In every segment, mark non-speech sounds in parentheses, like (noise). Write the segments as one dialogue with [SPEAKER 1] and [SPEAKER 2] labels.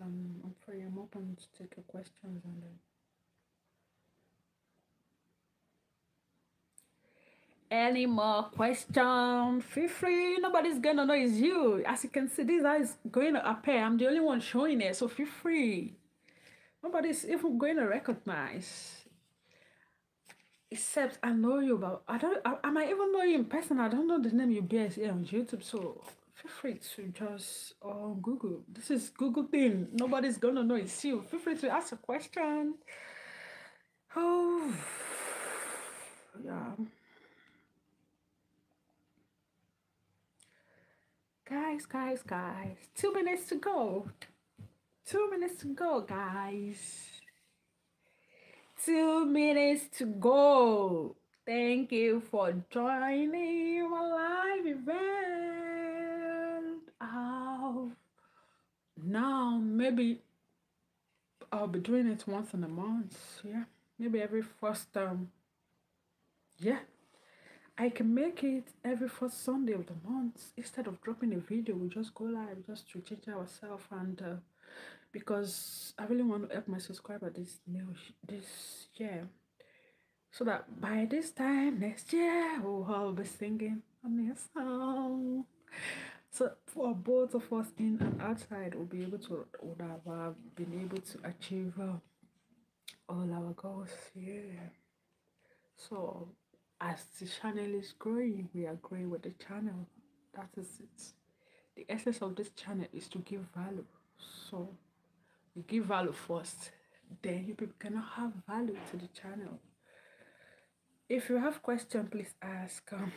[SPEAKER 1] Um, I'm free. I'm open to take your questions and then. Any more questions? Feel free. Nobody's gonna know it's you. As you can see, this eyes going to appear. I'm the only one showing it, so feel free. Nobody's even going to recognize. Except I know you, but I don't. I, I might even know you in person. I don't know the name you bear here on YouTube, so feel free to just uh, Google. This is Google thing. Nobody's gonna know it's you. Feel free to ask a question. Oh, yeah. Guys, guys, guys. Two minutes to go. Two minutes to go, guys. Two minutes to go. Thank you for joining my live event. Oh, now maybe I'll be doing it once in a month. Yeah, maybe every first um. Yeah, I can make it every first Sunday of the month. Instead of dropping a video, we just go live just to change ourselves and uh, because I really want to help my subscriber this new this year. So that by this time next year we'll all be singing a new song. So for both of us in and outside we'll be able to would have uh, been able to achieve uh, all our goals. Yeah. So as the channel is growing, we are growing with the channel. That is it. The essence of this channel is to give value. So you give value first, then you people cannot have value to the channel. If you have question, please ask. Um,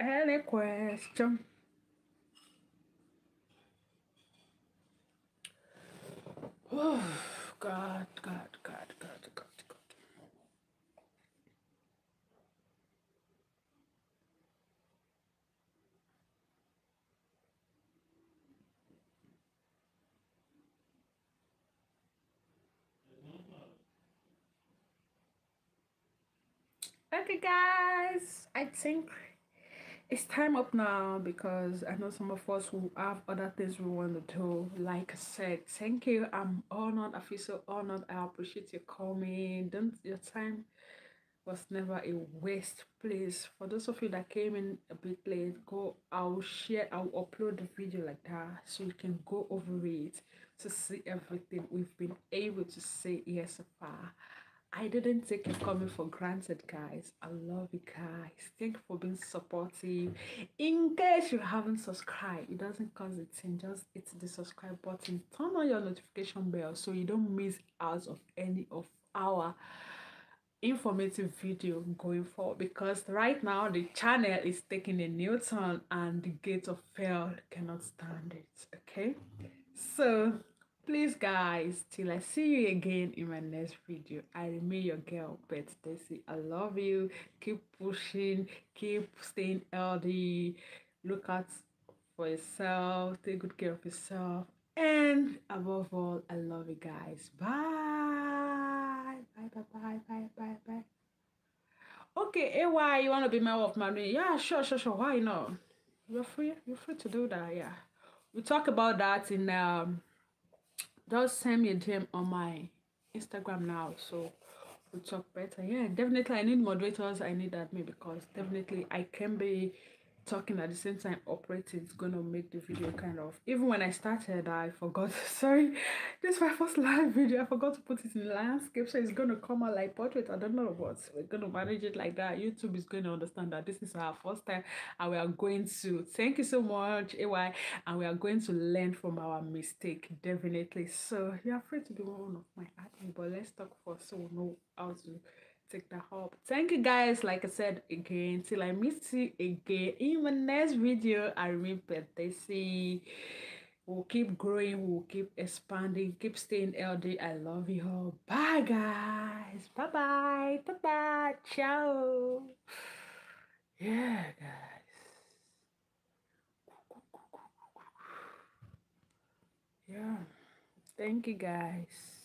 [SPEAKER 1] Any question? Oh, God, God, God, God, God, God. Okay, guys, I think it's time up now because I know some of us who have other things we want to do. Like I said, thank you. I'm honored. I feel so honored. I appreciate you coming. Don't your time was never a waste. Please, for those of you that came in a bit late, go. I'll share. I'll upload the video like that so you can go over it to see everything we've been able to say here so far. I didn't take your comment for granted, guys. I love you guys. Thank you for being supportive. In case you haven't subscribed, it doesn't cost a thing. Just hit the subscribe button. Turn on your notification bell so you don't miss out of any of our informative video going forward because right now the channel is taking a new turn and the gate of hell cannot stand it okay so please guys till i see you again in my next video. I remain your girl Pet Dessy i love you. Keep pushing keep staying healthy. Look out for yourself. Take good care of yourself. And above all i love you guys. Bye. Bye bye bye bye bye bye. Okay why you want to be my wife my yeah sure sure sure. Why not? You're free you're free to do that yeah. We talk about that in um just send me a DM on my Instagram now so we'll talk better. Yeah, definitely I need moderators, I need admin because definitely I can be talking at the same time operating is gonna make the video kind of even when I started I forgot (laughs) sorry this is my first live video I forgot to put it in landscape so it's gonna come out like portrait I don't know but we're gonna manage it like that YouTube is going to understand that this is our first time and we are going to thank you so much AY and we are going to learn from our mistake definitely. So you're free to be one of my admin but let's talk first so we know how to take that up thank you guys like i said again till i meet you again in my next video. I remember they see we'll keep growing we'll keep expanding keep staying ld i love you all. Bye guys. Bye bye bye bye ciao. Yeah guys. Yeah. Thank you guys